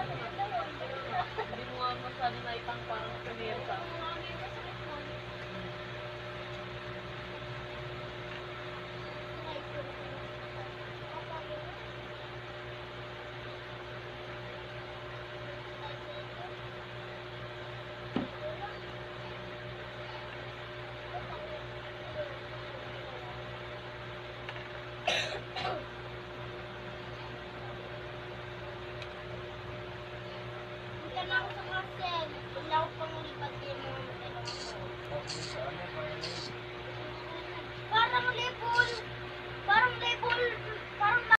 Hindi mo nga masyado na itang parang kumiyenta. Oh. Thank you.